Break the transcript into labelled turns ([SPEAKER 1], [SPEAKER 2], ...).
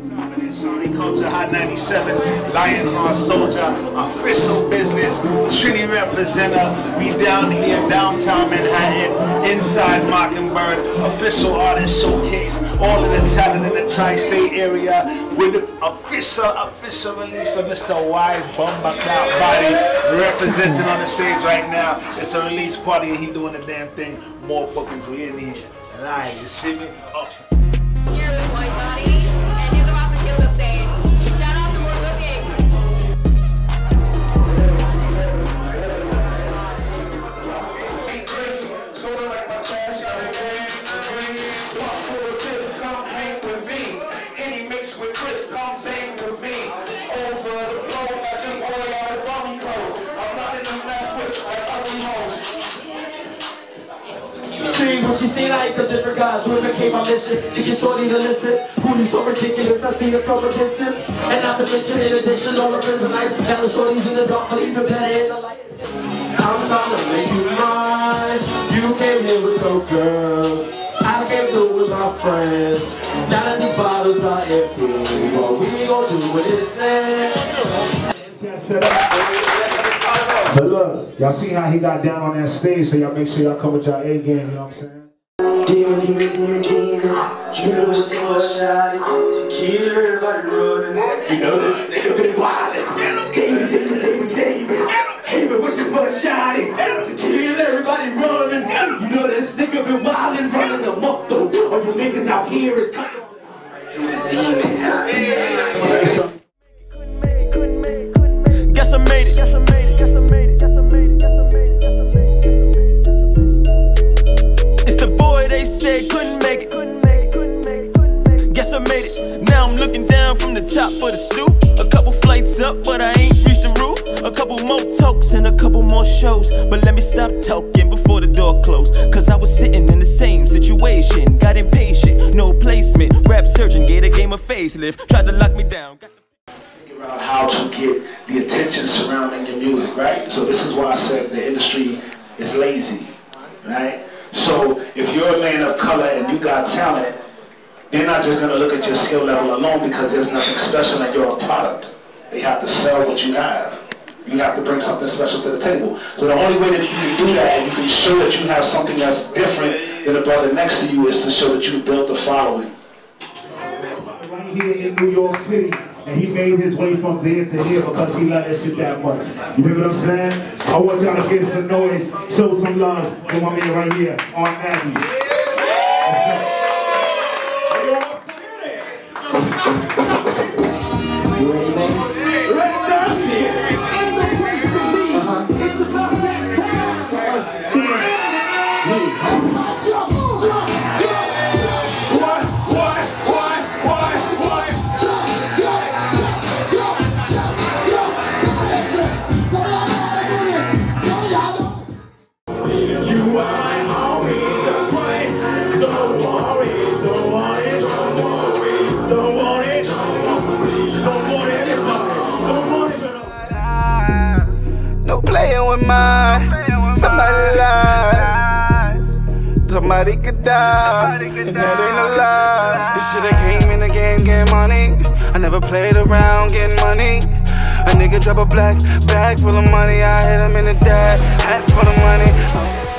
[SPEAKER 1] Shani Kulture Hot 97, Lionheart Soldier, official business, Trini representative. We down here, downtown Manhattan, inside Mockingbird, official artist showcase, all of the talent in the tri-state area with the official, official release of Mr. Y Bomba Cloud Body representing on the stage right now. It's a release party and he doing the damn thing. Mor Bookings, we in here. Alright, you see me? Oh.
[SPEAKER 2] She seen I the different guys, when it became my mission to get shorty to listen. Who you so ridiculous, I seen it from a distance. And not to mention, in addition, all her friends are nice. Hella shorties in the dark, but even better in the light. I'm trying to make you mine. You came here with your girls. I came through with my friends. Now that these bottles are empty, what we gon' do is
[SPEAKER 1] up. But look, y'all see how he got down on that stage, so y'all make sure y'all come with y'all A game, you know what I'm saying?
[SPEAKER 2] Demon, demon, demon, demon. You know what's going shawty. Tequila, everybody running. You know this nigga been wildin'. Demon, demon, demon, demon. Hey, but what's your first shawty? Tequila, everybody running. You know this nigga been wildin', running the muck. All you niggas out here is cutting. This demon.
[SPEAKER 3] Guess I made it. Guess I made it. Guess I made it. Now I'm looking down from the top of the stoop. A couple flights up, but I ain't reached the roof. A couple more talks and a couple more shows. But let me stop talking before the door closed. Cause I was sitting in the same situation. Got impatient, no placement. Rap surgeon gave a game a facelift. Tried to lock me down.
[SPEAKER 1] Figure out how to get the attention surrounding your music, right? So this is why I said the industry is lazy, right? So if you're a man of color and you got talent, they're not just gonna look at your skill level alone because there's nothing special and you're product. They have to sell what you have. You have to bring something special to the table. So the only way that you can do that and you can show that you have something that's different than the brother next to you is to show that you built a following. right here in New York City. And he made his way from there to here because he loved that shit that much. You know what I'm saying? I want y'all to get some noise, show some love to my man right here on Avenue.
[SPEAKER 2] You ready, baby? Let's dance here. No place to be. It's about that time.
[SPEAKER 4] What,
[SPEAKER 5] Somebody could die. And that ain't a lie. This shit I came in the game, getting money. I never played around getting money. A nigga drop a black bag full of money. I hit him in the dad, hat full of money.